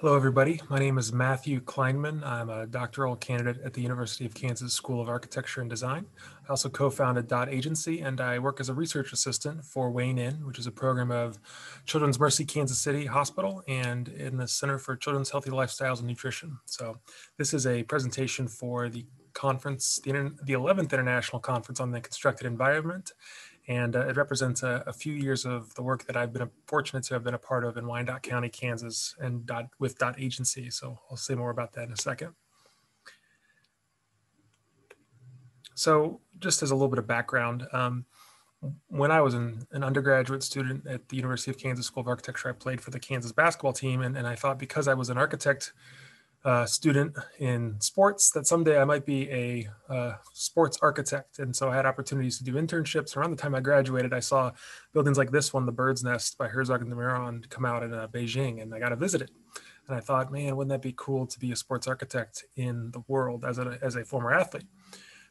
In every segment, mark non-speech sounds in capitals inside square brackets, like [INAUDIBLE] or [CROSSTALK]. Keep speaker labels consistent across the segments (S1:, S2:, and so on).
S1: Hello, everybody. My name is Matthew Kleinmann. I'm a doctoral candidate at the University of Kansas School of Architecture and Design. I also co-founded Dot Agency, and I work as a research assistant for Wayne In, which is a program of Children's Mercy Kansas City Hospital and in the Center for Children's Healthy Lifestyles and Nutrition. So this is a presentation for the conference, the, the 11th International Conference on the Constructed Environment and uh, it represents a, a, few years of the work that I've been fortunate to have been a part of in Wyandotte County, Kansas, and dot, with Dot Agency. So I'll say more about that in a second. So just as a little bit of background, um, when I was an, an, undergraduate student at the University of Kansas School of Architecture, I played for the Kansas basketball team, and, and I thought because I was an architect student in sports that someday I might be a uh, sports architect. And so I had opportunities to do internships. Around the time I graduated, I saw buildings like this one, the Bird's Nest by Herzog and de Meuron, come out in uh, Beijing, and I got to visit it. And I thought, man, wouldn't that be cool to be a sports architect in the world as a, as a former athlete?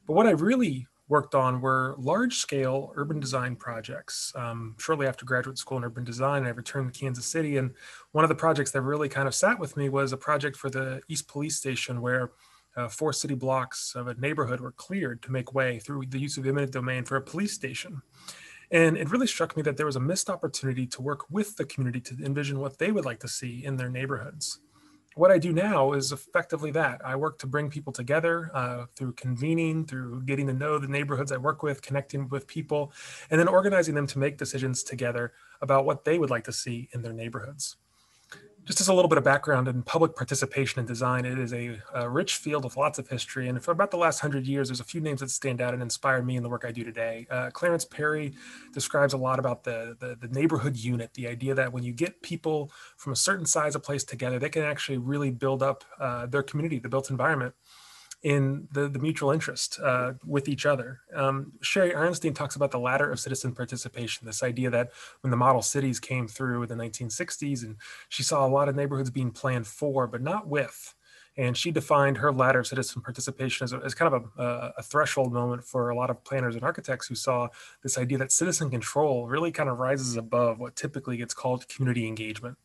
S1: But what I really worked on were large scale urban design projects. Um, shortly after graduate school in urban design, I returned to Kansas City. And one of the projects that really kind of sat with me was a project for the East Police Station where uh, four city blocks of a neighborhood were cleared to make way through the use of eminent domain for a police station. And it really struck me that there was a missed opportunity to work with the community to envision what they would like to see in their neighborhoods what I do now is effectively that. I work to bring people together uh, through convening, through getting to know the neighborhoods I work with, connecting with people, and then organizing them to make decisions together about what they would like to see in their neighborhoods. Just as a little bit of background in public participation in design, it is a, a, rich field with lots of history. And for about the last hundred years, there's a few names that stand out and inspire me in the work I do today. Uh, Clarence Perry describes a lot about the, the, the neighborhood unit, the idea that when you get people from a certain size of place together, they can actually really build up uh, their community, the built environment in the, the mutual interest uh, with each other. Um, Sherry Arnstein talks about the ladder of citizen participation, this idea that when the model cities came through in the 1960s and she saw a lot of neighborhoods being planned for, but not with. And she defined her ladder of citizen participation as, as kind of a, a threshold moment for a lot of planners and architects who saw this idea that citizen control really kind of rises above what typically gets called community engagement.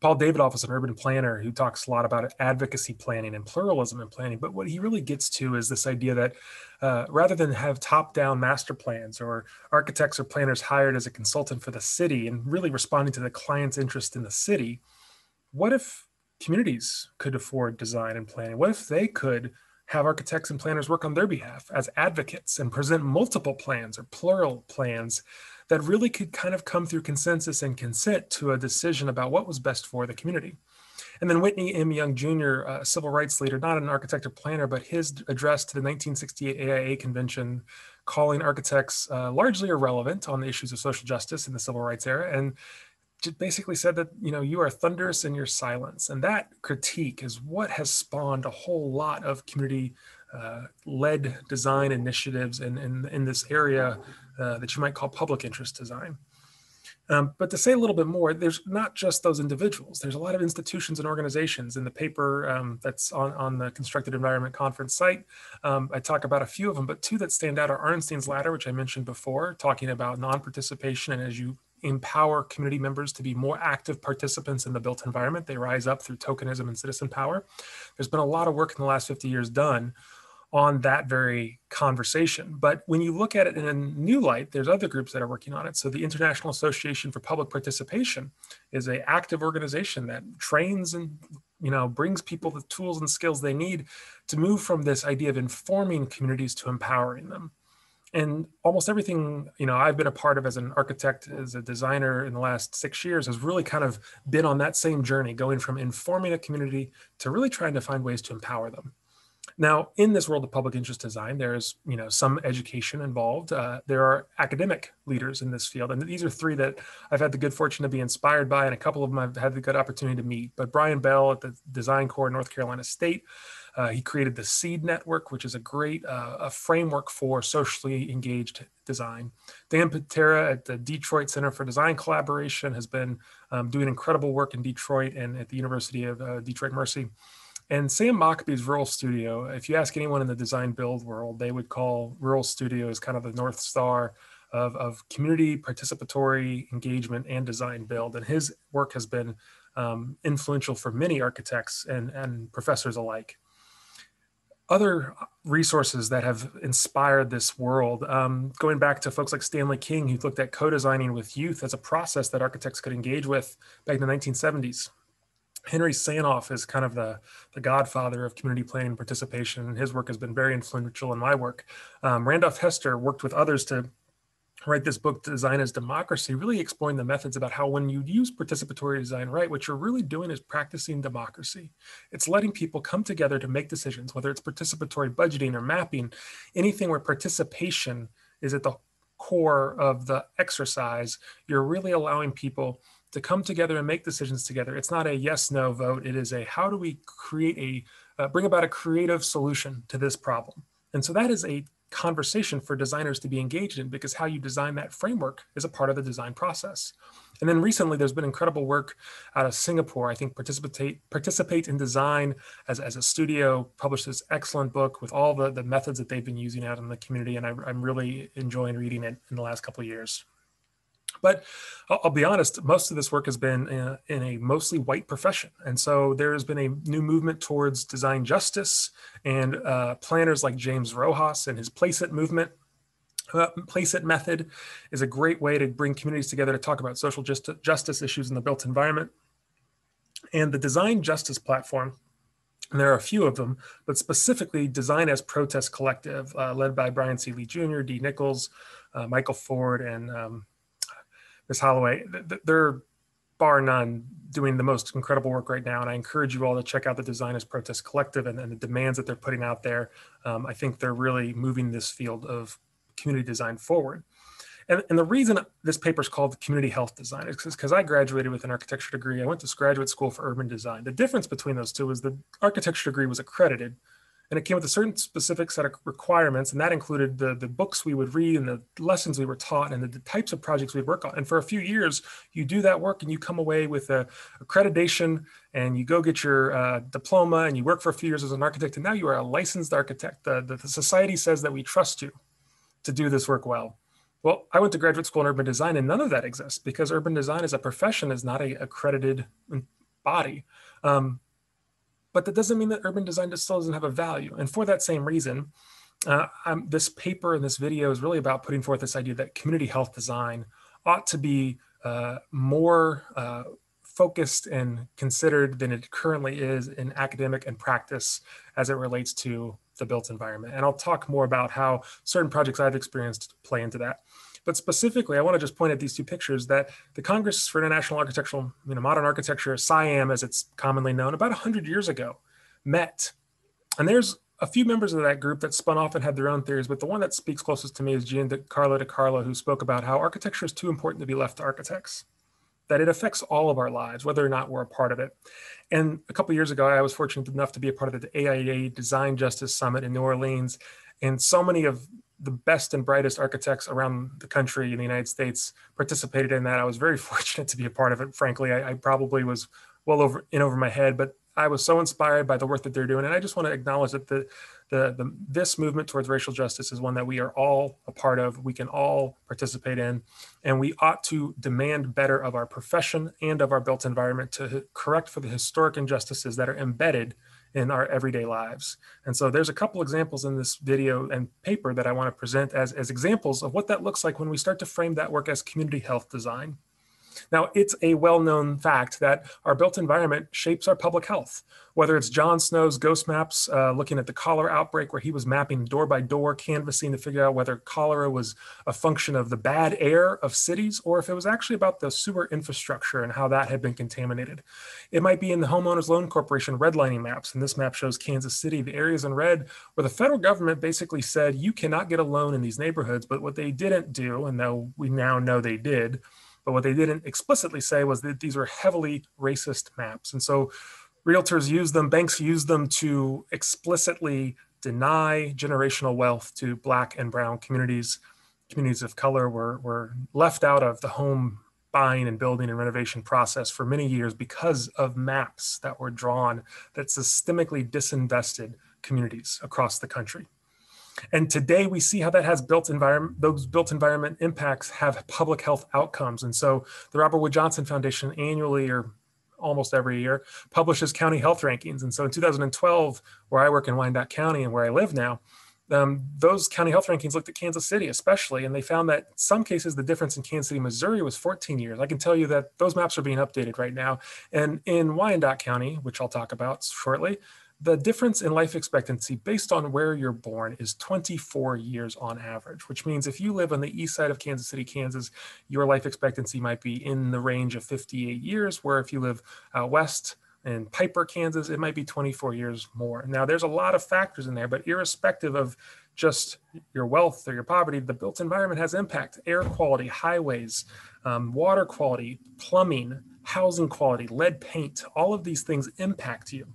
S1: Paul Davidoff is an urban planner who talks a lot about advocacy planning and pluralism in planning. But what he really gets to is this idea that uh, rather than have top down master plans or architects or planners hired as a consultant for the city and really responding to the client's interest in the city, what if communities could afford design and planning? What if they could have architects and planners work on their behalf as advocates and present multiple plans or plural plans that really could kind of come through consensus and consent to a decision about what was best for the community. And then Whitney M. Young Jr., a civil rights leader, not an architect or planner, but his address to the 1968 AIA convention calling architects uh, largely irrelevant on the issues of social justice in the civil rights era and basically said that you know you are thunderous in your silence and that critique is what has spawned a whole lot of community uh, led design initiatives in, in, in this area uh, that you might call public interest design. Um, but to say a little bit more, there's not just those individuals. There's a lot of institutions and organizations in the paper um, that's on, on the Constructed Environment Conference site. Um, I talk about a few of them, but two that stand out are Arnstein's Ladder, which I mentioned before, talking about non-participation and as you empower community members to be more active participants in the built environment, they rise up through tokenism and citizen power. There's been a lot of work in the last 50 years done on that very conversation. But when you look at it in a new light, there's other groups that are working on it. So the International Association for Public Participation is a active organization that trains and you know brings people the tools and skills they need to move from this idea of informing communities to empowering them. And almost everything you know I've been a part of as an architect, as a designer in the last six years has really kind of been on that same journey, going from informing a community to really trying to find ways to empower them. Now, in this world of public interest design, there's you know some education involved. Uh, there are academic leaders in this field, and these are three that I've had the good fortune to be inspired by, and a couple of them I've had the good opportunity to meet. But Bryan Bell at the Design Corps, North Carolina State, uh, he created the SEED Network, which is a great uh, a framework for socially engaged design. Dan Pitera at the Detroit Center for Design Collaboration has been um, doing incredible work in Detroit and at the University of uh, Detroit Mercy. And Sam Mockbee's Rural Studio, if you ask anyone in the design build world, they would call Rural Studio as kind of the North Star of, of community participatory engagement and design build. And his work has been um, influential for many architects and, and professors alike. Other resources that have inspired this world, um, going back to folks like Stanley King, who looked at co-designing with youth as a process that architects could engage with back in the 1970s. Henry Sanoff is kind of the, the godfather of community planning participation, and his work has been very influential in my work. Um, Randolph Hester worked with others to write this book, Design as Democracy, really exploring the methods about how when you use participatory design right, what you're really doing is practicing democracy. It's letting people come together to make decisions, whether it's participatory budgeting or mapping, anything where participation is at the core of the exercise, you're really allowing people to come together and make decisions together. It's not a yes no vote. It is a how do we create a uh, bring about a creative solution to this problem. And so that is a conversation for designers to be engaged in because how you design that framework is a part of the design process. And then recently there's been incredible work out of Singapore. I think participate participate in design as, as a studio published this excellent book with all the, the methods that they've been using out in the community. And I, I'm really enjoying reading it in the last couple of years. But I'll, I'll, be honest, most of this work has been in a, in a, mostly white profession. And so there has been a new movement towards design justice and uh, planners like James Rojas and his Place It movement. Uh, Place It method is a great way to bring communities together to talk about social just, justice issues in the built environment. And the Design Justice platform and there are a few of them, but specifically Design as Protest Collective, uh, led by Bryan. Lee Jr., D. Nichols, uh, Michael Ford, and um, Ms. Holloway, they're bar none doing the most incredible work right now. And I encourage you all to check out the Design as Protest Collective and, and the demands that they're putting out there. Um, I think they're really moving this field of community design forward. And, and the reason this paper is called Community Health Design is because I graduated with an architecture degree. I went to graduate school for urban design. The difference between those two is the architecture degree was accredited and it came with a certain specific set of requirements and that included the, the books we would read and the lessons we were taught and the, the types of projects we'd work on. And for a few years you do that work and you come away with a accreditation and you go get your uh, diploma and you work for a few years as an architect and now you are a licensed architect. The, the, the society says that we trust you to do this work well. Well i went to graduate school in urban design and none of that exists because urban design as a profession is not a accredited body. Um, but that doesn't mean that urban design still doesn't have a value. And for that same reason, uh, this paper and this video is really about putting forth this idea that community health design ought to be uh, more uh, focused and considered than it currently is in academic and practice as it relates to the built environment. And I'll talk more about how certain projects I've experienced play into that. But specifically, I want to just point at these two pictures that the Congress for International Architectural, you know, Modern Architecture, CIAM as it's commonly known, about 100 years ago, met. And there's a few members of that group that spun off and had their own theories, but the one that speaks closest to me is Giancarlo De Carlo, who spoke about how architecture is too important to be left to architects, that it affects all of our lives, whether or not we're a part of it. And a couple years ago, I was fortunate enough to be a part of the AIA Design Justice Summit in New Orleans. And so many of the best and brightest architects around the country in the United States participated in that. I was very [LAUGHS] fortunate to be a part of it. Frankly, I, I, probably was well over in over my head, but I was so inspired by the work that they're doing. And I just want to acknowledge that the, the, the this movement towards racial justice is one that we are all a part of. We can all participate in, and we ought to demand better of our profession and of our built environment to correct for the historic injustices that are embedded in our everyday lives. And so there's a couple examples in this video and paper that I want to present as, as examples of what that looks like when we start to frame that work as community health design. Now, it's a well known fact that our built environment shapes our public health. Whether it's John Snow's ghost maps uh, looking at the cholera outbreak, where he was mapping door by door, canvassing to figure out whether cholera was a function of the bad air of cities or if it was actually about the sewer infrastructure and how that had been contaminated. It might be in the Homeowners Loan Corporation redlining maps, and this map shows Kansas City, the areas in red where the federal government basically said you cannot get a loan in these neighborhoods. But what they didn't do, and though we now know they did, but what they didn't explicitly say was that these were heavily racist maps. And so realtors use them, banks use them to explicitly deny generational wealth to black and brown communities. Communities of color were, were left out of the home buying and building and renovation process for many years because of maps that were drawn that systemically disinvested communities across the country. And today we see how that has built environment, those built environment impacts have public health outcomes. And so the Robert Wood Johnson Foundation annually or almost every year, publishes county health rankings. And so in 2012, where I work in Wyandotte County and where I live now, um, those county health rankings looked at Kansas City especially, and they found that some cases the difference in Kansas City, Missouri was 14 years. I can tell you that those maps are being updated right now. And in Wyandotte County, which I'll talk about shortly, the difference in life expectancy based on where you're born is 24 years on average, which means if you live on the east side of Kansas City, Kansas, your life expectancy might be in the range of 58 years, where if you live out west, in Piper, Kansas, it might be 24 years more. Now, there's a lot of factors in there, but irrespective of just your wealth or your poverty, the built environment has impact. Air quality, highways, um, water quality, plumbing, housing quality, lead paint, all of these things impact you.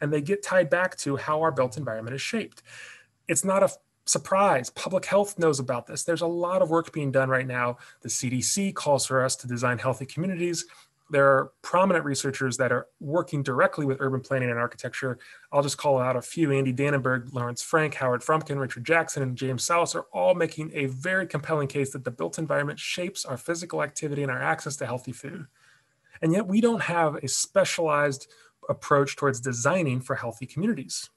S1: And they get tied back to how our built environment is shaped. It's not a surprise. Public health knows about this. There's a lot of work being done right now. The CDC calls for us to design healthy communities there are prominent researchers that are working directly with urban planning and architecture. I'll just call out a few Andy Dannenberg, Lawrence Frank, Howard Frumkin, Richard Jackson, and James Sallis are all making a very compelling case that the built environment shapes our physical activity and our access to healthy food. And yet we don't have a specialized approach towards designing for healthy communities.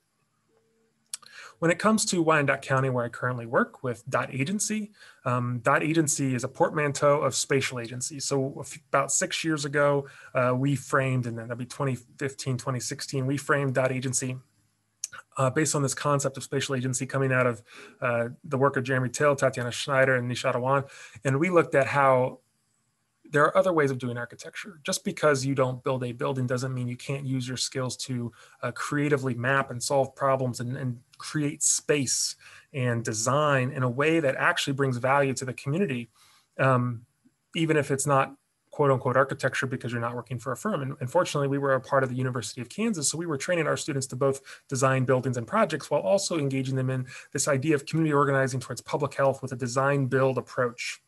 S1: When it comes to Wyandotte County, where I currently work with Dot Agency, um, Dot Agency is a portmanteau of spatial agency. So about six years ago, uh, we framed, and then that'd be 2015, 2016, we framed Dot Agency uh, based on this concept of spatial agency coming out of uh, the work of Jeremy Till, Tatjana Schneider, and Nishat Awan. And we looked at how there are other ways of doing architecture. Just because you don't build a building doesn't mean you can't use your skills to uh, creatively map and solve problems and, and, create space and design in a way that actually brings value to the community, um, even if it's not quote unquote architecture because you're not working for a firm. And unfortunately, we were a part of the University of Kansas. So we were training our students to both design buildings and projects while also engaging them in this idea of community organizing towards public health with a design build approach.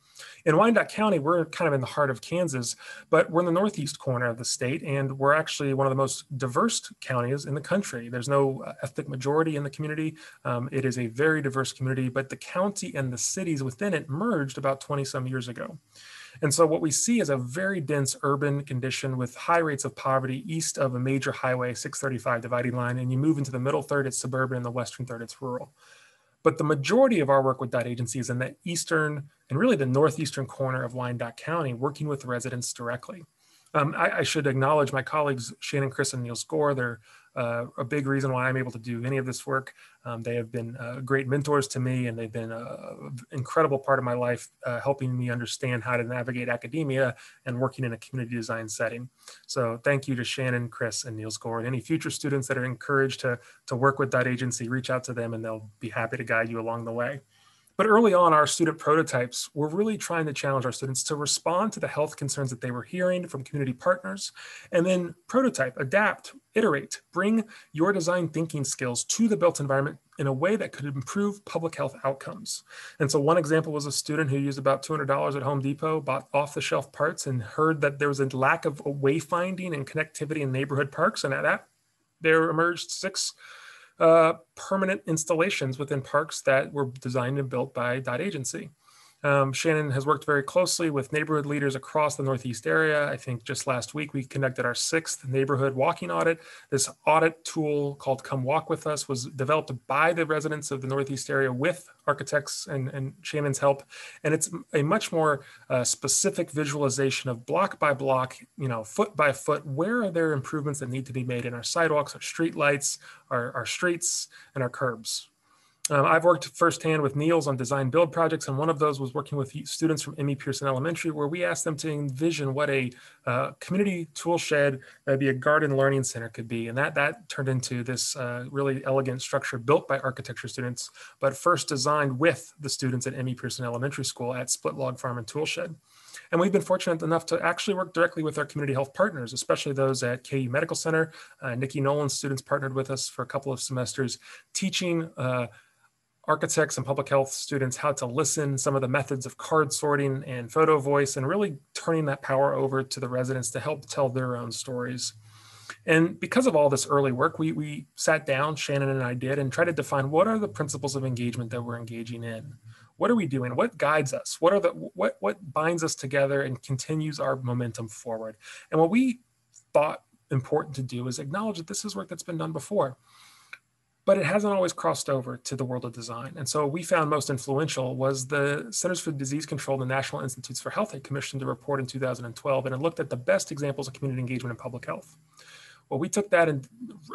S1: In Wyandotte County, we're kind of in the heart of Kansas, but we're in the northeast corner of the state, and we're actually one of the most diverse counties in the country. There's no uh, ethnic majority in the community. Um, it is a very diverse community, but the county and the cities within it merged about 20 some years ago. And so what we see is a very dense urban condition with high rates of poverty east of a major highway 635 dividing line. And you move into the middle third, it's suburban, and the western third, it's rural. But the majority of our work with Dot Agency is in the eastern and really the northeastern corner of Wyandotte County, working with residents directly. Um, I, I, should acknowledge my colleagues Shannon, Chris, and Nils Gore. They're uh, a big reason why I'm able to do any of this work. Um, they have been uh, great mentors to me, and they've been an incredible part of my life, uh, helping me understand how to navigate academia and working in a community design setting. So thank you to Shannon, Chris, and Nils Gore. And any future students that are encouraged to, to work with Dot Agency, reach out to them, and they'll be happy to guide you along the way. But early on, our student prototypes were really trying to challenge our students to respond to the health concerns that they were hearing from community partners, and then prototype, adapt, iterate, bring your design thinking skills to the built environment in a way that could improve public health outcomes. And so one example was a student who used about $200 at Home Depot, bought off the shelf parts and heard that there was a lack of wayfinding and connectivity in neighborhood parks. And at that, there emerged six uh, permanent installations within parks that were designed and built by Dot Agency. Um, Shannon has worked very closely with neighborhood leaders across the Northeast area. I think just last week we conducted our sixth neighborhood walking audit. This audit tool called Come Walk With Us was developed by the residents of the Northeast area with architects and, and Shannon's help. And it's a much more uh, specific visualization of block by block, you know, foot by foot, where are there improvements that need to be made in our sidewalks, our street lights, our, our streets, and our curbs. Um, I've worked firsthand with Nils on design build projects, and one of those was working with students from M.E. Pearson Elementary, where we asked them to envision what a uh, community tool shed, maybe a garden learning center could be. And that, that turned into this uh, really elegant structure built by architecture students, but first designed with the students at M.E. Pearson Elementary School at Split Log Farm and Tool Shed. And we've been fortunate enough to actually work directly with our community health partners, especially those at KU Medical Center. Uh, Nikki Nollen's students partnered with us for a couple of semesters, teaching uh, architects and public health students how to listen, some of the methods of card sorting and photo voice, and really turning that power over to the residents to help tell their own stories. And because of all this early work, we, we sat down, Shannon and I did, and tried to define what are the principles of engagement that we're engaging in. What are we doing? What guides us? What are the what what binds us together and continues our momentum forward? And what we thought important to do is acknowledge that this is work that's been done before but it hasn't always crossed over to the world of design. And so we found most influential was the Centers for Disease Control the National Institutes for Health had commissioned a report in 2012, and it looked at the best examples of community engagement in public health. Well, we took that and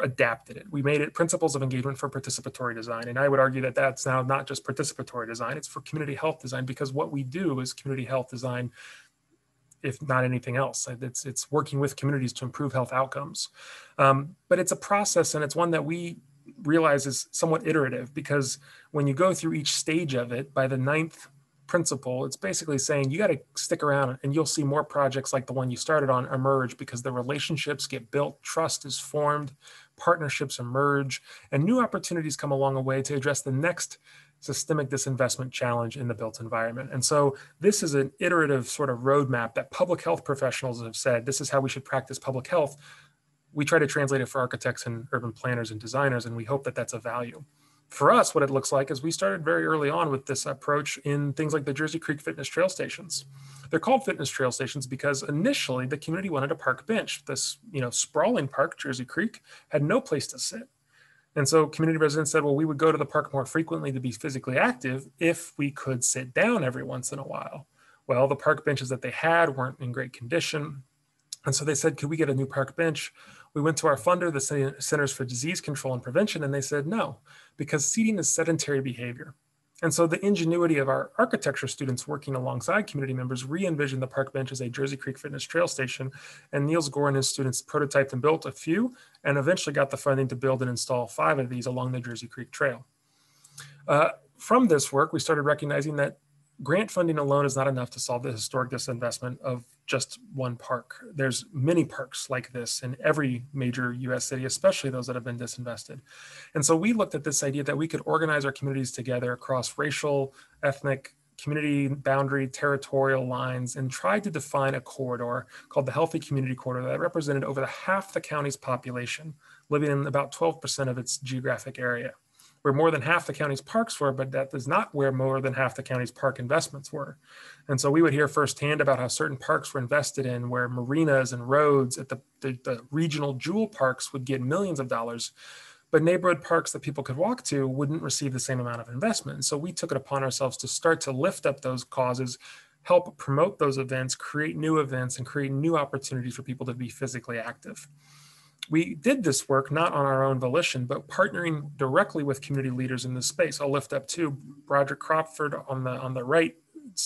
S1: adapted it. We made it principles of engagement for participatory design. And I would argue that that's now not just participatory design, it's for community health design because what we do is community health design if not anything else. It's it's working with communities to improve health outcomes. Um, but it's a process, and it's one that we realize is somewhat iterative because when you go through each stage of it, by the ninth principle, it's basically saying you got to stick around and you'll see more projects like the one you started on emerge because the relationships get built, trust is formed, partnerships emerge, and new opportunities come along the way to address the next systemic disinvestment challenge in the built environment. And so this is an iterative sort of roadmap that public health professionals have said this is how we should practice public health we try to translate it for architects and urban planners and designers, and we hope that that's a value. For us, what it looks like is we started very early on with this approach in things like the Jersey Creek Fitness Trail Stations. They're called fitness trail stations because initially the community wanted a park bench. This, you know, sprawling park, Jersey Creek, had no place to sit. And so community residents said, well, we would go to the park more frequently to be physically active if we could sit down every once in a while. Well, the park benches that they had weren't in great condition. And so they said, could we get a new park bench? We went to our funder, the Centers for Disease Control and Prevention, and they said no, because seating is sedentary behavior. And so the ingenuity of our architecture students working alongside community members re-envisioned the park bench as a Jersey Creek Fitness Trail Station. And Nils Gore and his students prototyped and built a few and eventually got the funding to build and install five of these along the Jersey Creek Trail. Uh, from this work, we started recognizing that grant funding alone is not enough to solve the historic disinvestment of just one park. There's many parks like this in every major US city, especially those that have been disinvested. And so we looked at this idea that we could organize our communities together across racial, ethnic, community boundary, territorial lines, and tried to define a corridor called the Healthy Community Corridor that represented over half the county's population, living in about 12% of its geographic area where more than half the county's parks were, but that is not where more than half the county's park investments were. And so we would hear firsthand about how certain parks were invested in, where marinas and roads at the, the, the regional jewel parks would get millions of dollars, but neighborhood parks that people could walk to wouldn't receive the same amount of investment. so we took it upon ourselves to start to lift up those causes, help promote those events, create new events, and create new opportunities for people to be physically active we did this work not on our own volition, but partnering directly with community leaders in this space. I'll lift up two. Roger Crawford on the on the right,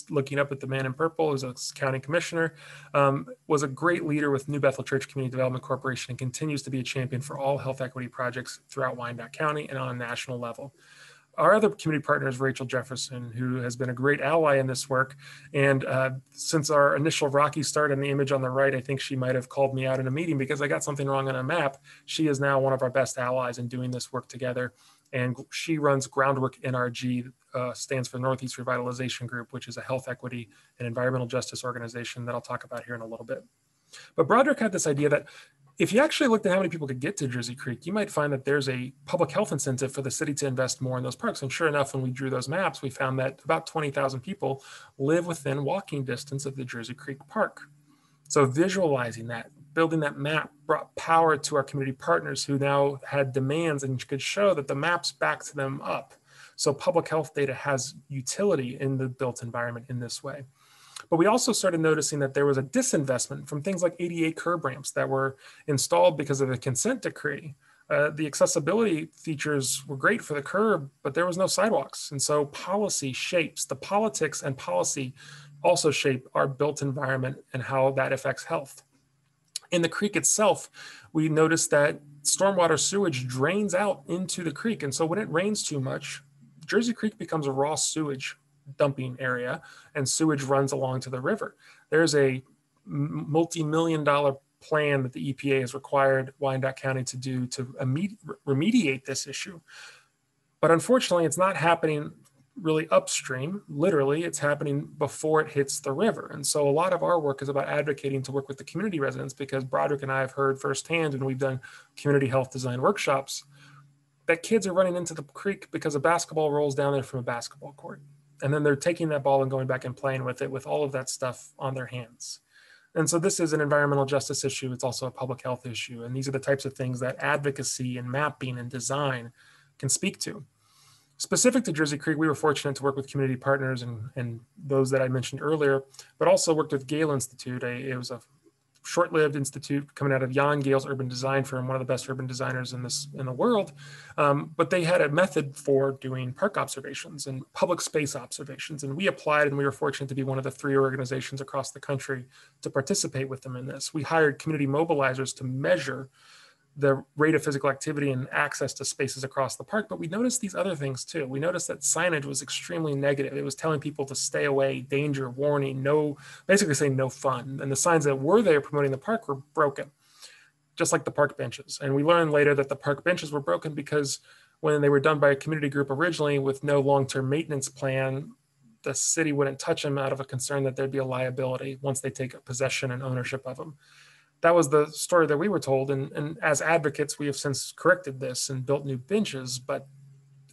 S1: looking up at the man in purple, is a county commissioner, um, was a great leader with New Bethel Church Community Development Corporation, and continues to be a champion for all health equity projects throughout Wyandotte County and on a national level our other community partner is Rachel Jefferson, who has been a great ally in this work. And uh, since our initial Rocky start and the image on the right, I think she might have called me out in a meeting because I got something wrong on a map. She is now one of our best allies in doing this work together. And she runs Groundwork NRG, uh, stands for Northeast Revitalization Group, which is a health equity and environmental justice organization that I'll talk about here in a little bit. But Broderick had this idea that if you actually looked at how many people could get to Jersey Creek, you might find that there's a public health incentive for the city to invest more in those parks. And sure enough, when we drew those maps, we found that about 20,000 people live within walking distance of the Jersey Creek Park. So visualizing that, building that map brought power to our community partners who now had demands and could show that the maps backed them up. So public health data has utility in the built environment in this way. But we also started noticing that there was a disinvestment from things like ADA curb ramps that were installed because of the consent decree. Uh, the accessibility features were great for the curb, but there was no sidewalks. And so policy shapes, the politics and policy also shape our built environment and how that affects health. In the creek itself, we noticed that stormwater sewage drains out into the creek. And so when it rains too much, Jersey Creek becomes a raw sewage dumping area and sewage runs along to the river. There's a multi-million dollar plan that the EPA has required Wyandotte County to do to remediate this issue. But unfortunately, it's not happening really upstream. Literally, it's happening before it hits the river. And so a lot of our work is about advocating to work with the community residents because Broderick and I have heard firsthand, and we've done community health design workshops, that kids are running into the creek because a basketball rolls down there from a basketball court and then they're taking that ball and going back and playing with it with all of that stuff on their hands. And so this is an environmental justice issue. It's also a public health issue. And these are the types of things that advocacy and mapping and design can speak to. Specific to Jersey Creek, we were fortunate to work with community partners and, and those that I mentioned earlier, but also worked with Gehl Institute. A, it was a short-lived institute coming out of Jan Gehl's urban design firm, one of the best urban designers in this in the world. Um, but they had a method for doing park observations and public space observations, and we applied, and we were fortunate to be one of the three organizations across the country to participate with them in this. We hired community mobilizers to measure the rate of physical activity and access to spaces across the park. But we noticed these other things too. We noticed that signage was extremely negative. It was telling people to stay away, danger, warning, no, basically saying no fun. And the signs that were there promoting the park were broken, just like the park benches. And we learned later that the park benches were broken because when they were done by a community group originally with no long term maintenance plan, the city wouldn't touch them out of a concern that there'd be a liability once they take possession and ownership of them that was the story that we were told. And, and as advocates, we have since corrected this and built new benches. But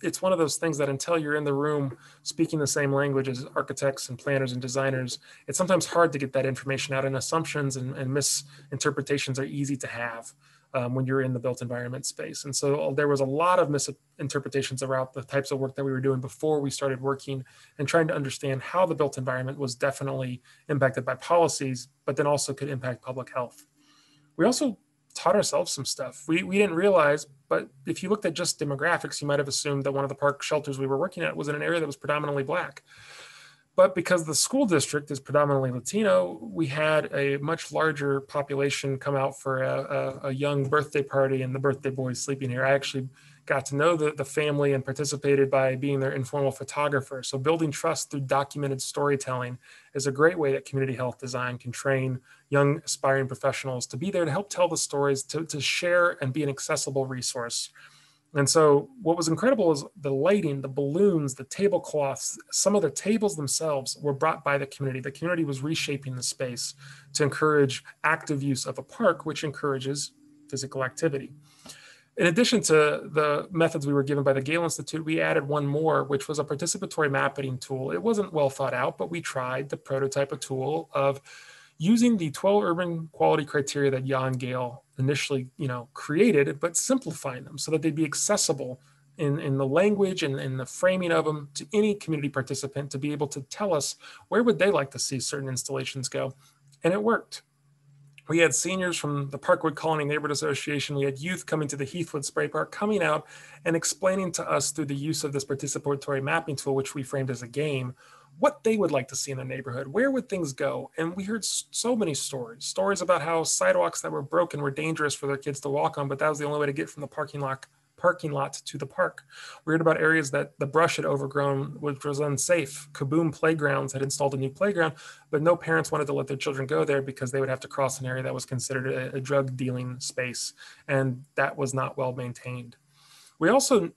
S1: it's one of those things that until you're in the room speaking the same language as architects and planners and designers, it's sometimes hard to get that information out. And assumptions and, and misinterpretations are easy to have um, when you're in the built environment space. And so there was a lot of misinterpretations about the types of work that we were doing before we started working and trying to understand how the built environment was definitely impacted by policies, but then also could impact public health we also taught ourselves some stuff. We, we didn't realize, but if you looked at just demographics, you might have assumed that one of the park shelters we were working at was in an area that was predominantly black. But because the school district is predominantly Latino, we had a much larger population come out for a, a, a young birthday party, and the birthday boy sleeping here. I actually got to know the, the family and participated by being their informal photographer. So building trust through documented storytelling is a great way that community health design can train young aspiring professionals to be there to help tell the stories, to, to share and be an accessible resource. And so what was incredible is the lighting, the balloons, the tablecloths, some of the tables themselves were brought by the community. The community was reshaping the space to encourage active use of a park, which encourages physical activity. In addition to the methods we were given by the Gehl Institute, we added one more, which was a participatory mapping tool. It wasn't well thought out, but we tried the prototype a tool of using the 12 urban quality criteria that Jan Gehl initially, you know, created, but simplifying them so that they'd be accessible in, in the language and in the framing of them to any community participant to be able to tell us where would they like to see certain installations go. And it worked. We had seniors from the Parkwood Colony Neighborhood Association. We had youth coming to the Heathwood Spray Park, coming out and explaining to us through the use of this participatory mapping tool, which we framed as a game, what they would like to see in their neighborhood. Where would things go? And we heard so many stories stories about how sidewalks that were broken were dangerous for their kids to walk on, but that was the only way to get from the parking lot parking lot to the park. We heard about areas that the brush had overgrown, which was unsafe. Kaboom Playgrounds had installed a new playground, but no parents wanted to let their children go there because they would have to cross an area that was considered a, a drug dealing space, and that was not well maintained. We also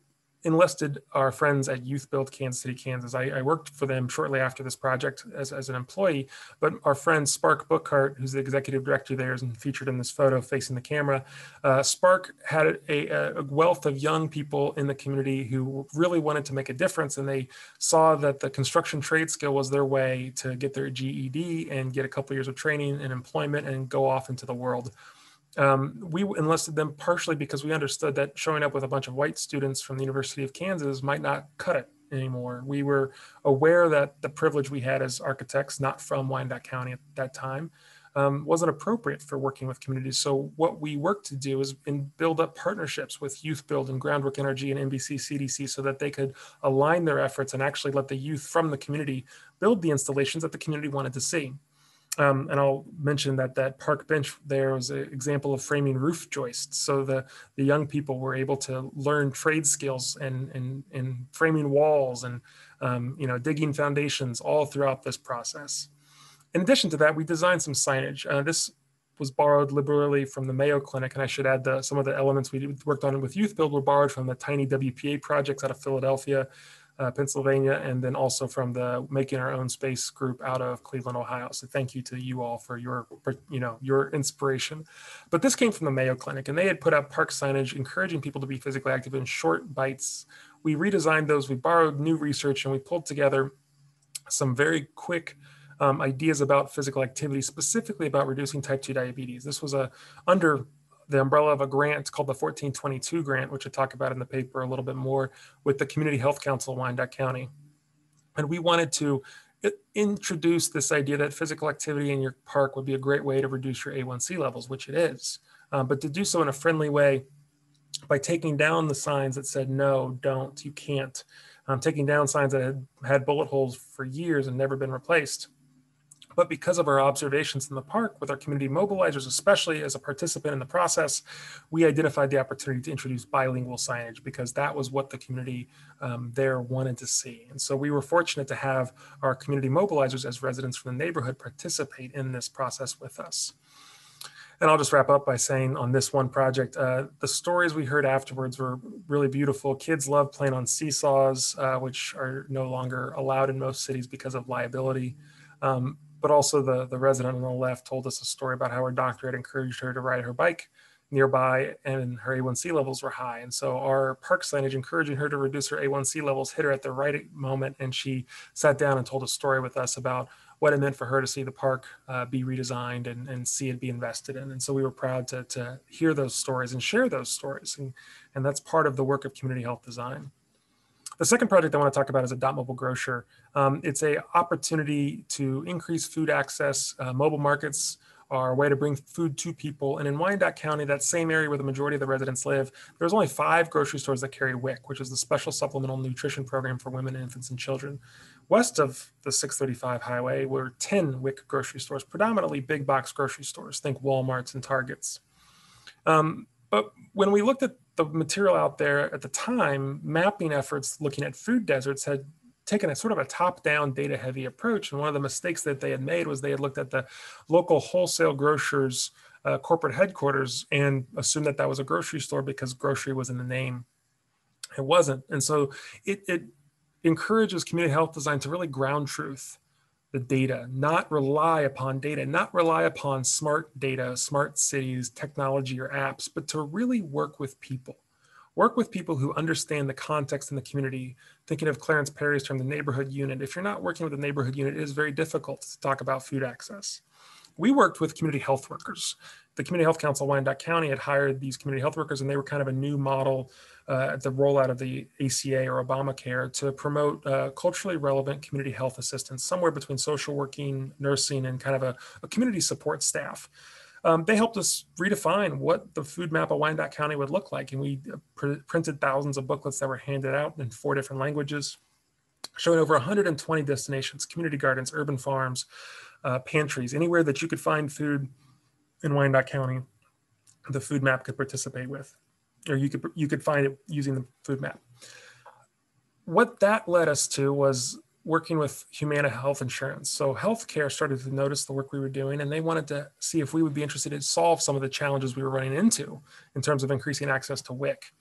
S1: enlisted our friends at Youth Build Kansas City, Kansas. I, I, worked for them shortly after this project as, as an employee, but our friend Spark Bookhart, who's the executive director there, is featured in this photo facing the camera. Uh, Spark had a, a, wealth of young people in the community who really wanted to make a difference, and they saw that the construction trade skill was their way to get their GED and get a couple years of training and employment and go off into the world. Um, we enlisted them partially because we understood that showing up with a bunch of white students from the University of Kansas might not cut it anymore. We were aware that the privilege we had as architects, not from Wyandotte County at that time, um, wasn't appropriate for working with communities. So what we worked to do is in build up partnerships with Youth Build and Groundwork NRG and NBC CDC so that they could align their efforts and actually let the youth from the community build the installations that the community wanted to see. Um, and I'll mention that that park bench there was an example of framing roof joists. So the, the young people were able to learn trade skills and, and, and framing walls and um, you know digging foundations all throughout this process. In addition to that, we designed some signage. Uh, this was borrowed liberally from the Mayo Clinic, and I should add the, some of the elements we worked on with Youth Build were borrowed from the Tiny WPA projects out of Philadelphia uh, Pennsylvania, and then also from the Making Our Own Space group out of Cleveland, Ohio. So thank you to you all for your, for, you know, your inspiration. But this came from the Mayo Clinic, and they had put out park signage encouraging people to be physically active in short bites. We redesigned those. We borrowed new research, and we pulled together some very quick um, ideas about physical activity, specifically about reducing type 2 diabetes. This was a under the umbrella of a grant called the 1422 grant, which I talk about in the paper a little bit more with the Community Health Council of Wyandotte County. And we wanted to introduce this idea that physical activity in your park would be a great way to reduce your A1C levels, which it is, um, but to do so in a friendly way by taking down the signs that said, no, don't, you can't, um, taking down signs that had had bullet holes for years and never been replaced. But because of our observations in the park with our community mobilizers, especially as a participant in the process, we identified the opportunity to introduce bilingual signage because that was what the community um, there wanted to see. And so we were fortunate to have our community mobilizers as residents from the neighborhood participate in this process with us. And I'll just wrap up by saying on this one project, uh, the stories we heard afterwards were really beautiful. Kids love playing on seesaws, uh, which are no longer allowed in most cities because of liability. Um, but also the, the resident on the left told us a story about how her doctor had encouraged her to ride her bike nearby and her A1C levels were high. And so our park signage encouraging her to reduce her A1C levels hit her at the right moment. And she sat down and told a story with us about what it meant for her to see the park uh, be redesigned and, and see it be invested in. And so we were proud to, to hear those stories and share those stories. And, and that's part of the work of community health design. The second project I want to talk about is Adopt Mobile Grocer. Um, it's a opportunity to increase food access. Uh, mobile markets are a way to bring food to people. And in Wyandotte County, that same area where the majority of the residents live, there's only five grocery stores that carry WIC, which is the Special Supplemental Nutrition Program for women, infants, and children. West of the 635 highway were 10 WIC grocery stores, predominantly big box grocery stores, think Walmarts and Targets. Um, but when we looked at the material out there at the time, mapping efforts looking at food deserts had taken a sort of a top-down data-heavy approach. And one of the mistakes that they had made was they had looked at the local wholesale grocers uh, corporate headquarters and assumed that that was a grocery store because grocery was in the name. It wasn't. And so it, it encourages community health design to really ground truth the data, not rely upon data, not rely upon smart data, smart cities, technology, or apps, but to really work with people. Work with people who understand the context in the community. Thinking of Clarence Perry's term, the neighborhood unit. If you're not working with a neighborhood unit, it is very difficult to talk about food access. We worked with community health workers. The Community Health Council of Wyandotte County had hired these community health workers, and they were kind of a new model uh, the rollout of the ACA or Obamacare to promote uh, culturally relevant community health assistance, somewhere between social working, nursing, and kind of a, a community support staff. Um, they helped us redefine what the food map of Wyandotte County would look like. And we uh, pr printed thousands of booklets that were handed out in four different languages, showing over 120 destinations, community gardens, urban farms, uh, pantries, anywhere that you could find food in Wyandotte County, the food map could participate with or you could you could find it using the food map. What that led us to was working with Humana Health Insurance. So healthcare started to notice the work we were doing, and they wanted to see if we would be interested in solve some of the challenges we were running into in terms of increasing access to WIC.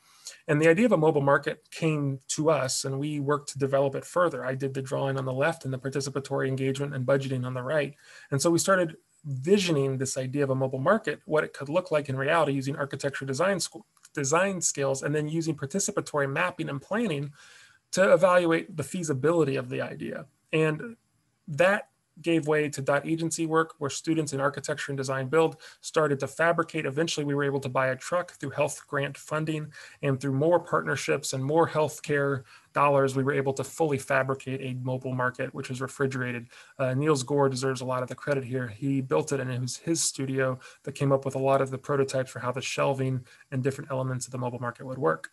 S1: And the idea of a mobile market came to us, and we worked to develop it further. I did the drawing on the left and the participatory engagement and budgeting on the right. And so we started visioning this idea of a mobile market, what it could look like in reality using architecture design school, design skills, and then using participatory mapping and planning to evaluate the feasibility of the idea. And that gave way to dot agency work where students in architecture and design build started to fabricate. Eventually, we were able to buy a truck through health grant funding and through more partnerships and more healthcare dollars, we were able to fully fabricate a mobile market, which was refrigerated. Uh, Nils Gore deserves a lot of the credit here. He built it and it was his studio that came up with a lot of the prototypes for how the shelving and different elements of the mobile market would work.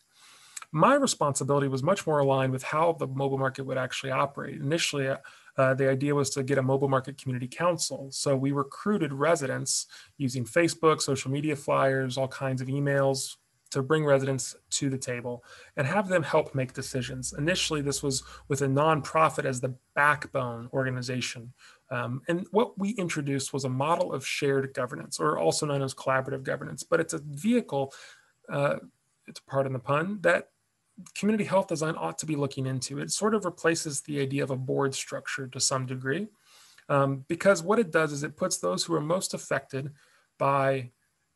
S1: My responsibility was much more aligned with how the mobile market would actually operate. Initially, uh, the idea was to get a mobile market community council. So we recruited residents using Facebook, social media flyers, all kinds of emails, to bring residents to the table and have them help make decisions. Initially, this was with a nonprofit as the backbone organization. Um, and what we introduced was a model of shared governance, or also known as collaborative governance. But it's a vehicle, uh, it's pardon the pun, that community health design ought to be looking into. It sort of replaces the idea of a board structure to some degree, um, because what it does is it puts those who are most affected by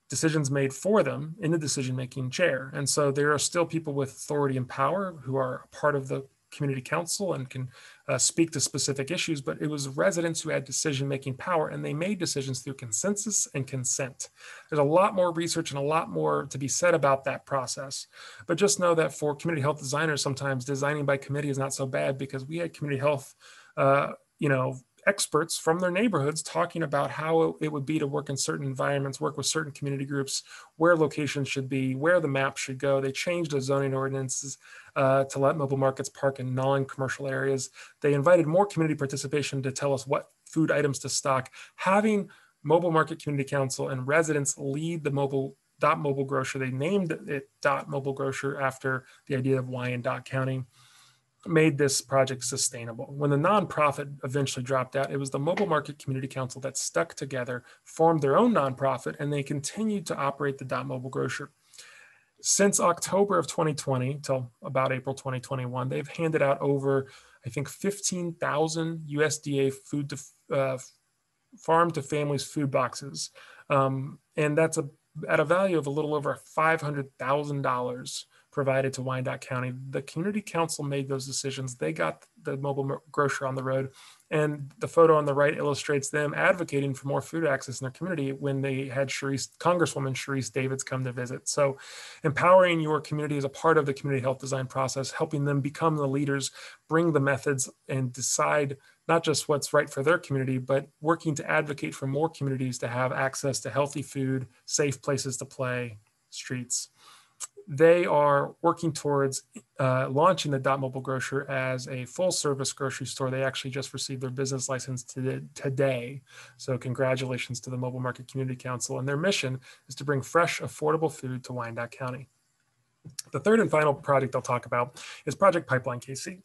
S1: decisions made for them in the decision making chair. And so there are still people with authority and power who are part of the community council and can uh, speak to specific issues, but it was residents who had decision making power and they made decisions through consensus and consent. There's a lot more research and a lot more to be said about that process. But just know that for community health designers, sometimes designing by committee is not so bad because we had community health, uh, you know, experts from their neighborhoods talking about how it would be to work in certain environments, work with certain community groups, where locations should be, where the map should go. They changed the zoning ordinances uh, to let mobile markets park in non-commercial areas. They invited more community participation to tell us what food items to stock. Having Mobile Market Community Council and residents lead the mobile dot mobile grocer. They named it dot mobile grocer after the idea of Wyandotte County made this project sustainable. When the nonprofit eventually dropped out, it was the Mobile Market Community Council that stuck together, formed their own nonprofit, and they continued to operate the Dot Mobile Grocer. Since October of 2020 till about April 2021, they've handed out over, I think, 15,000 USDA food to uh, farm to families food boxes, um, and that's a at a value of a little over $500,000 provided to Wyandotte County. The community council made those decisions. They got the mobile grocer on the road. And the photo on the right illustrates them advocating for more food access in their community when they had Sharice, Congresswoman Sharice Davids come to visit. So empowering your community is a part of the community health design process, helping them become the leaders, bring the methods and decide not just what's right for their community, but working to advocate for more communities to have access to healthy food, safe places to play, streets they are working towards uh, launching the Dot Mobile Grocer as a full service grocery store. They actually just received their business license today. So, congratulations to the Mobile Market Community Council. And their mission is to bring fresh, affordable food to Wyandotte County. The third and final project I'll talk about is Project Pipeline KC.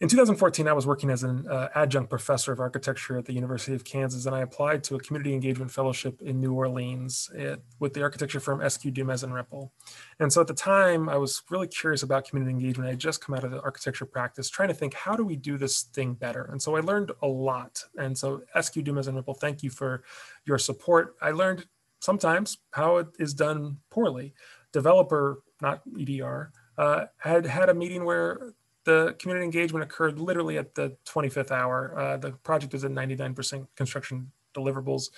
S1: In 2014, I was working as an uh, adjunct professor of architecture at the University of Kansas, and I applied to a community engagement fellowship in New Orleans at, with the architecture firm Eskew Dumez and Ripple. And so at the time, I was really curious about community engagement. I had just come out of the architecture practice, trying to think, how do we do this thing better? And so I learned a lot. And so Eskew Dumez and Ripple, thank you for your support. I learned sometimes how it is done poorly. Developer, not EDR, uh, had had a meeting where the community engagement occurred literally at the 25th hour. Uh, the project was at 99% construction deliverables.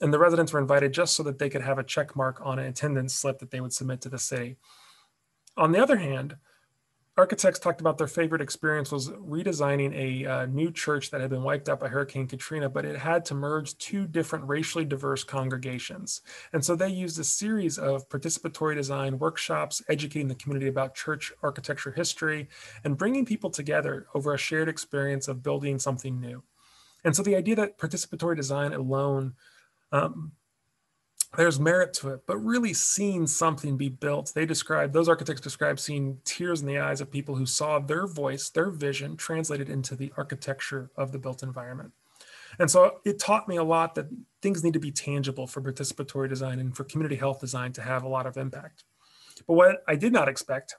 S1: And the residents were invited just so that they could have a check mark on an attendance slip that they would submit to the city. On the other hand, architects talked about their favorite experience was redesigning a uh, new church that had been wiped out by Hurricane Katrina, but it had to merge two different racially diverse congregations. And so they used a series of participatory design workshops, educating the community about church architecture history, and bringing people together over a shared experience of building something new. And so the idea that participatory design alone um, there's merit to it, but really seeing something be built. They describe, those architects describe seeing tears in the eyes of people who saw their voice, their vision translated into the architecture of the built environment. And so it taught me a lot that things need to be tangible for participatory design and for community health design to have a lot of impact. But what I did not expect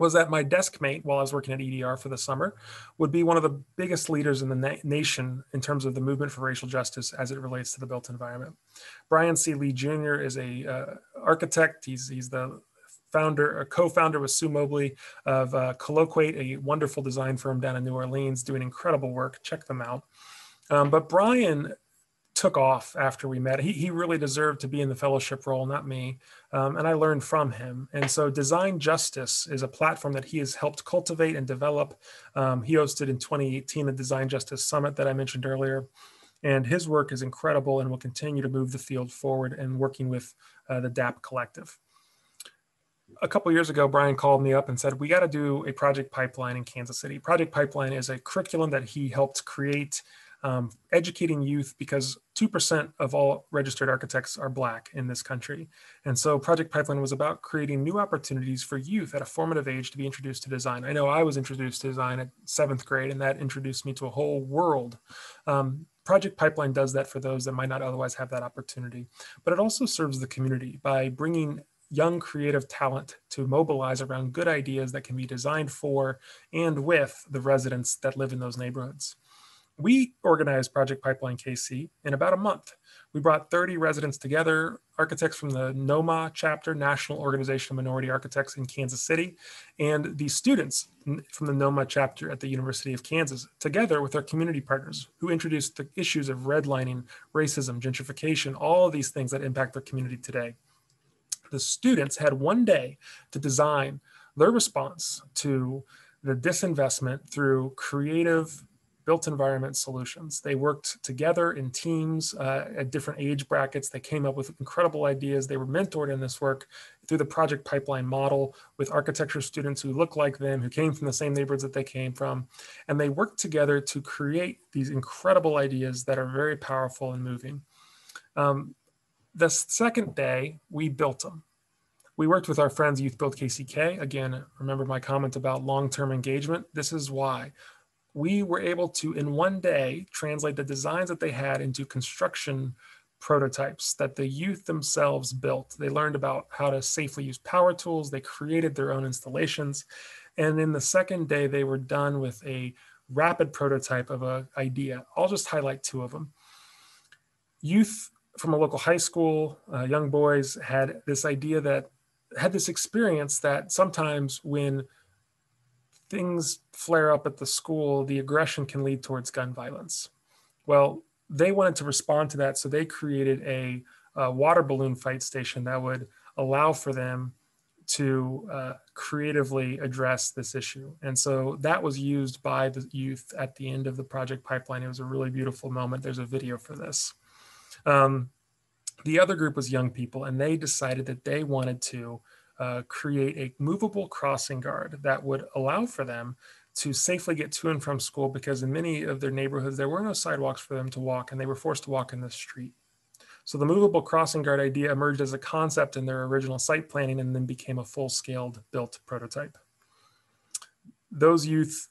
S1: was that my desk mate while I was working at EDR for the summer would be one of the biggest leaders in the na- nation in terms of the movement for racial justice as it relates to the built environment. Bryan C. Lee Jr. is a uh, architect. He's he's the founder, a co-founder with Sue Mobley of uh, Colloqate, a wonderful design firm down in New Orleans, doing incredible work. Check them out. Um, but Bryan took off after we met. He, he really deserved to be in the fellowship role, not me. Um, and I learned from him. And so Design Justice is a platform that he has helped cultivate and develop. Um, he hosted in 2018 the Design Justice Summit that I mentioned earlier. And his work is incredible and will continue to move the field forward and working with uh, the DAP collective. A couple years ago, Bryan called me up and said, We got to do a project pipeline in Kansas City. Project Pipeline is a curriculum that he helped create um, educating youth because 2% of all registered architects are Black in this country. And so Project Pipeline was about creating new opportunities for youth at a formative age to be introduced to design. I know I was introduced to design at seventh grade, and that introduced me to a whole world. Um, Project Pipeline does that for those that might not otherwise have that opportunity. But it also serves the community by bringing young creative talent to mobilize around good ideas that can be designed for and with the residents that live in those neighborhoods We organized Project Pipeline KC in about a month. We brought 30 residents together, architects from the NOMA chapter, National Organization of Minority Architects in Kansas City, and the students from the NOMA chapter at the University of Kansas, together with our community partners who introduced the issues of redlining, racism, gentrification, all of these things that impact their community today. The students had one day to design their response to the disinvestment through creative built environment solutions. They worked together in teams uh, at different age brackets. They came up with incredible ideas. They were mentored in this work through the project pipeline model with architecture students who look like them, who came from the same neighborhoods that they came from. And they worked together to create these incredible ideas that are very powerful and moving. Um, the second day, we built them. We worked with our friends Youth Build KCK. Again, remember my comment about long term engagement? This is why we were able to, in one day, translate the designs that they had into construction prototypes that the youth themselves built. They learned about how to safely use power tools, they created their own installations. And in the second day, they were done with a rapid prototype of an idea. I'll just highlight two of them. Youth from a local high school, uh, young boys had this idea that had this experience that sometimes when things flare up at the school, the aggression can lead towards gun violence. Well, they wanted to respond to that, so they created a, a water balloon fight station that would allow for them to uh, creatively address this issue. And so that was used by the youth at the end of the project pipeline. It was a really beautiful moment. There's a video for this. Um, the other group was young people, and they decided that they wanted to uh, create a movable crossing guard that would allow for them to safely get to and from school because in many of their neighborhoods there were no sidewalks for them to walk and they were forced to walk in the street. So the movable crossing guard idea emerged as a concept in their original site planning and then became a full-scaled built prototype. Those youth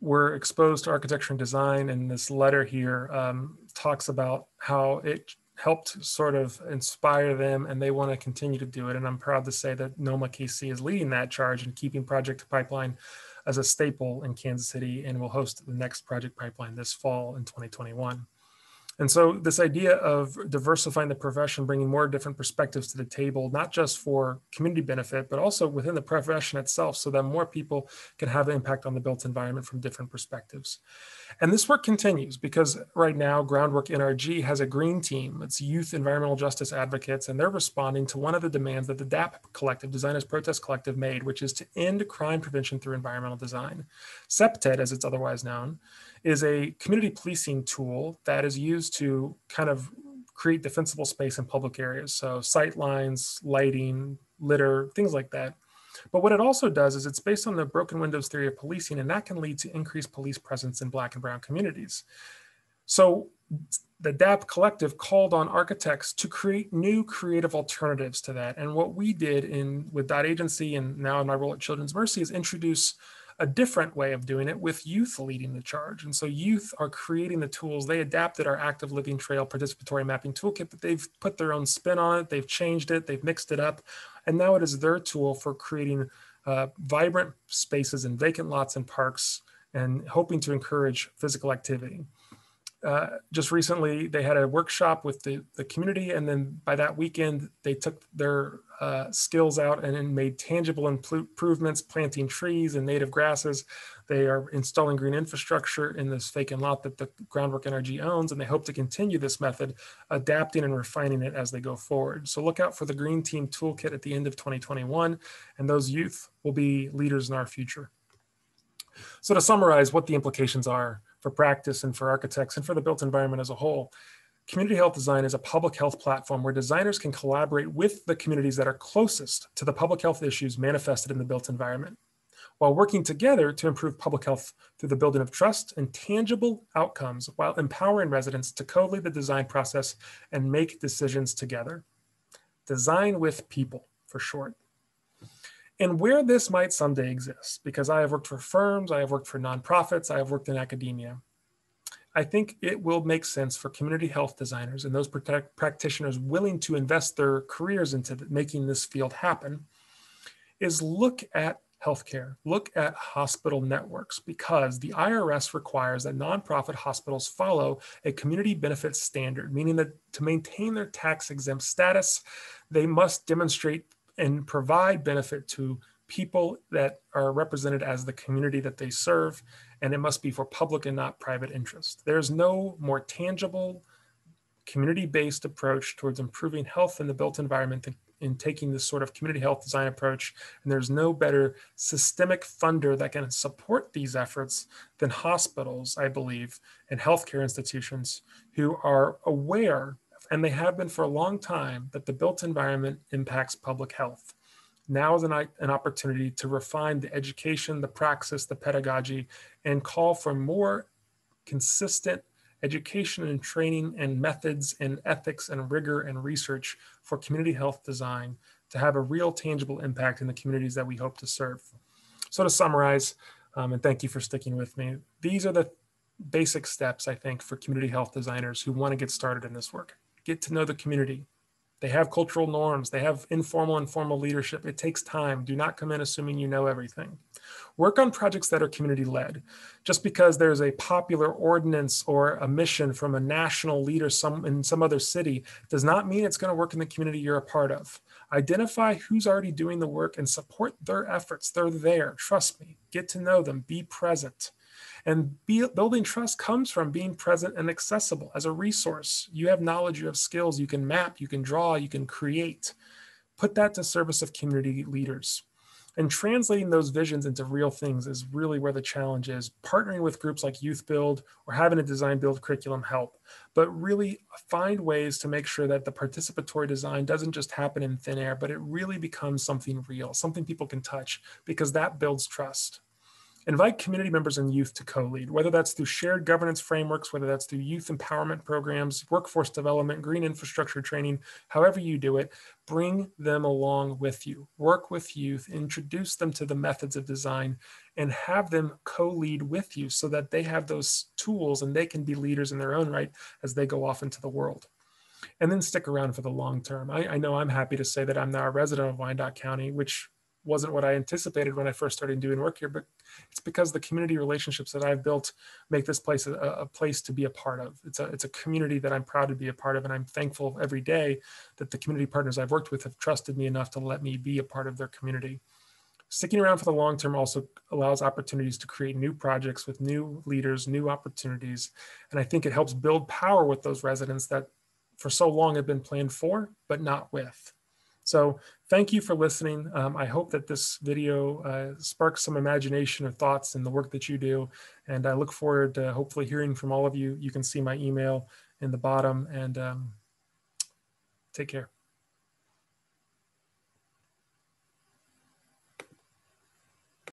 S1: were exposed to architecture and design and this letter here um, talks about how it helped sort of inspire them and they want to continue to do it. And I'm proud to say that NOMA KC is leading that charge and keeping Project Pipeline as a staple in Kansas City and will host the next Project Pipeline this fall in 2021. And so, this idea of diversifying the profession, bringing more different perspectives to the table, not just for community benefit, but also within the profession itself, so that more people can have an impact on the built environment from different perspectives. And this work continues because right now, Groundwork NRG has a green team. It's youth environmental justice advocates, and they're responding to one of the demands that the DAP Collective, Design as Protest Collective, made, which is to end crime prevention through environmental design. CPTED, as it's otherwise known, is a community policing tool that is used to kind of create defensible space in public areas. So sight lines, lighting, litter, things like that. But what it also does is it's based on the broken windows theory of policing, and that can lead to increased police presence in Black and Brown communities. So the DAP collective called on architects to create new creative alternatives to that. And what we did in with that agency and now in my role at Children's Mercy is introduce a different way of doing it with youth leading the charge. And so youth are creating the tools. They adapted our active living trail participatory mapping toolkit, but they've put their own spin on it. They've changed it. They've mixed it up. And now it is their tool for creating uh, vibrant spaces in vacant lots and parks and hoping to encourage physical activity. Uh, just recently, they had a workshop with the, the community, and then by that weekend, they took their uh, skills out and made tangible improvements, planting trees and native grasses. They are installing green infrastructure in this vacant lot that the Groundwork NRG owns, and they hope to continue this method, adapting and refining it as they go forward. So look out for the Green Team Toolkit at the end of 2021, and those youth will be leaders in our future. So to summarize what the implications are for practice and for architects and for the built environment as a whole, Community Health Design is a public health platform where designers can collaborate with the communities that are closest to the public health issues manifested in the built environment, while working together to improve public health through the building of trust and tangible outcomes while empowering residents to co-lead the design process and make decisions together. Design with people, for short. And where this might someday exist, because I have worked for firms, I have worked for nonprofits, I have worked in academia. I think it will make sense for community health designers and those practitioners willing to invest their careers into making this field happen is look at healthcare. Look at hospital networks because the IRS requires that nonprofit hospitals follow a community benefit standard, meaning that to maintain their tax exempt status, they must demonstrate and provide benefit to people that are represented as the community that they serve, and it must be for public and not private interest. There's no more tangible, community based approach towards improving health in the built environment than in taking this sort of community health design approach. And there's no better systemic funder that can support these efforts than hospitals, I believe, and healthcare institutions who are aware, and they have been for a long time, that the built environment impacts public health. Now is an, an opportunity to refine the education, the praxis, the pedagogy, and call for more consistent education and training and methods and ethics and rigor and research for community health design to have a real tangible impact in the communities that we hope to serve. So to summarize, um, and thank you for sticking with me, these are the basic steps, I think, for community health designers who want to get started in this work. Get to know the community, they have cultural norms. They have informal and formal leadership. It takes time. Do not come in assuming you know everything. Work on projects that are community led. Just because there's a popular ordinance or a mission from a national leader some, in some other city does not mean it's going to work in the community you're a part of. Identify who's already doing the work and support their efforts. They're there. Trust me. Get to know them. Be present. And be, building trust comes from being present and accessible as a resource. You have knowledge, you have skills, you can map, you can draw, you can create. Put that to service of community leaders. And translating those visions into real things is really where the challenge is. Partnering with groups like Youth Build or having a design build curriculum help, but really find ways to make sure that the participatory design doesn't just happen in thin air, but it really becomes something real, something people can touch, because that builds trust. Invite community members and youth to co-lead, whether that's through shared governance frameworks, whether that's through youth empowerment programs, workforce development, green infrastructure training, however you do it, bring them along with you. Work with youth, introduce them to the methods of design, and have them co-lead with you so that they have those tools and they can be leaders in their own right as they go off into the world and then stick around for the long term. I, I, know I'm happy to say that I'm now a resident of Wyandotte County, which wasn't what I anticipated when I first started doing work here, but it's because the community relationships that I've built make this place a, a, place to be a part of. It's a, it's a community that I'm proud to be a part of. And I'm thankful every day that the community partners I've worked with have trusted me enough to let me be a part of their community. Sticking around for the long term also allows opportunities to create new projects with new leaders, new opportunities. And I think it helps build power with those residents that for so long have been planned for, but not with. So thank you for listening. Um, I hope that this video uh, sparks some imagination or thoughts in the work that you do. And I look forward to hopefully hearing from all of you. You can see my email in the bottom and um, take care.